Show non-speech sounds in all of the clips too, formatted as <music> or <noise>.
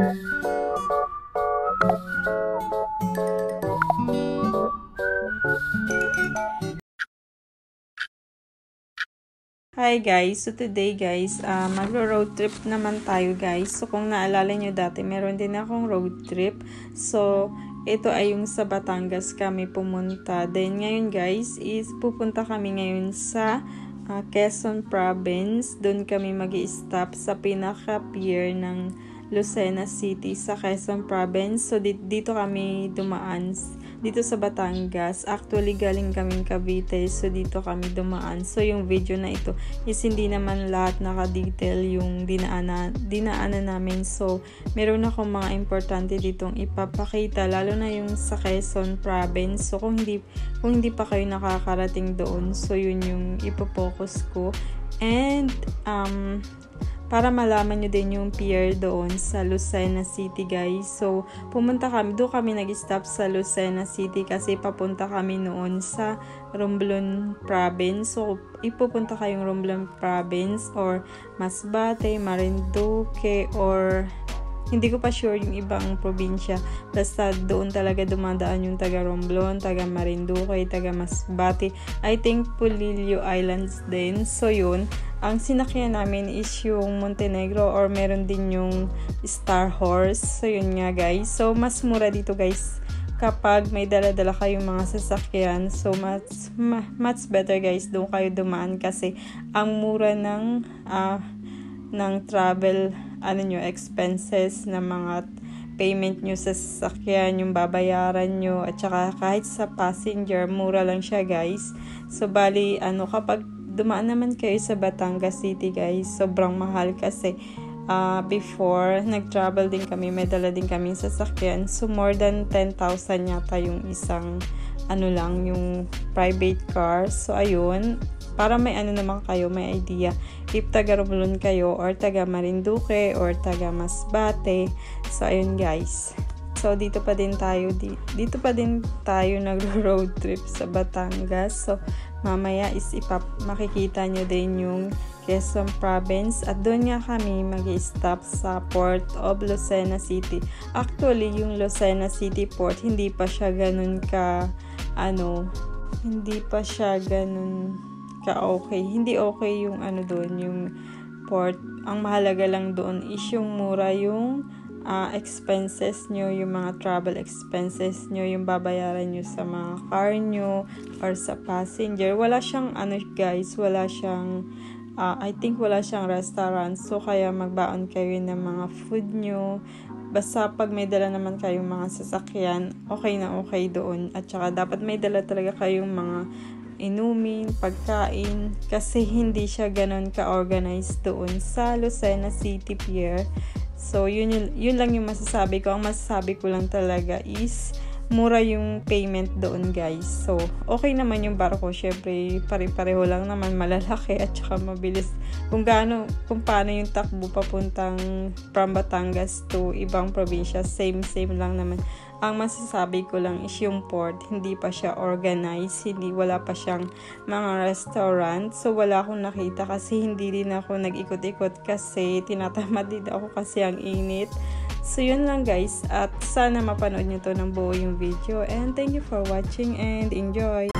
Hi guys! So today guys, uh, magro-road trip naman tayo guys. So kung naalala nyo dati, meron din akong road trip. So ito ay yung sa Batangas kami pumunta. Then ngayon guys, is pupunta kami ngayon sa uh, Quezon Province. Doon kami mag stop sa pinaka-pier ng Lucena City sa Quezon Province. So dito kami dumaan dito sa Batangas. Actually, galing kaming Cavite. So, dito kami dumaan. So, yung video na ito is hindi naman lahat naka-detail yung dinaanan, dinaanan namin. So, meron akong mga importante ditong ipapakita. Lalo na yung sa Quezon Province. So, kung hindi, kung hindi pa kayo nakakarating doon, so, yun yung ipopokus ko. And, um, para malaman nyo din yung pier doon sa Lucena City guys. So, pumunta kami, doon kami nag-stop sa Lucena City kasi papunta kami noon sa Romblon Province. So, ipupunta kayong Romblon Province or Masbate, Marinduque, or hindi ko pa sure yung ibang probinsya. Basta doon talaga dumadaan yung taga Romblon, taga Marinduque, taga Masbate. I think Pulilio Islands din. So yun, ang sinakyan namin is yung Montenegro or meron din yung Star Horse. So yun nga guys. So mas mura dito guys kapag may dala-dala kayong mga sasakyan. So, much, much better guys, doon kayo dumaan kasi ang mura ng, uh, ng travel ano nyo, expenses na mga payment nyo sa sasakyan, yung babayaran nyo, at saka kahit sa passenger, mura lang siya guys. So, bali, ano, kapag dumaan naman kayo sa Batangas City guys, sobrang mahal kasi uh, before, nag-travel din kami, may dala din kami sasakyan. So, more than 10,000 yata yung isang, ano lang, yung private car. So, ayun, para may ano naman kayo, may idea. If taga Romblon kayo or taga Marinduque or taga Masbate. So, ayun guys. So, dito pa din tayo, dito pa din tayo <laughs> nag-road trip sa Batangas. So, mamaya is ipap, makikita nyo din yung Quezon Province at doon nga kami mag stop sa Port of Lucena City. Actually, yung Lucena City Port, hindi pa siya ganun ka, ano, hindi pa siya ganun ka okay. Hindi okay yung ano doon, yung port. Ang mahalaga lang doon is yung mura yung uh, expenses nyo, yung mga travel expenses nyo, yung babayaran nyo sa mga car nyo or sa passenger. Wala siyang ano guys, wala siyang uh, I think wala siyang restaurant. So kaya magbaon kayo ng mga food nyo. Basta pag may dala naman kayong mga sasakyan, okay na okay doon. At saka dapat may dala talaga kayong mga inumin, pagkain, kasi hindi siya ganun ka-organized doon sa Lucena City Pier. So, yun, yun, lang yung masasabi ko. Ang masasabi ko lang talaga is, mura yung payment doon guys. So, okay naman yung barko. Syempre, pare-pareho lang naman malalaki at saka mabilis. Kung gaano, kung paano yung takbo papuntang from Batangas to ibang probinsya, same, same lang naman. Ang masasabi ko lang is yung port, hindi pa siya organized, hindi wala pa siyang mga restaurant. So wala akong nakita kasi hindi din ako nag-ikot-ikot kasi tinatamad din ako kasi ang init. So yun lang guys at sana mapanood nyo to ng buo yung video and thank you for watching and enjoy!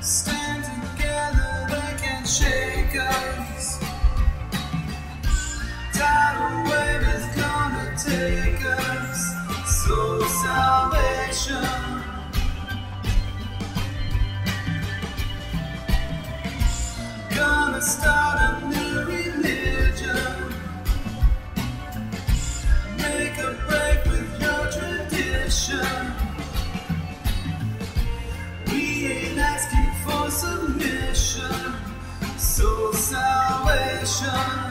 Stand together, they can shake us. Tidal wave is gonna take us. So salvation. Gonna start a new religion. Make a break with your tradition. For submission. So salvation.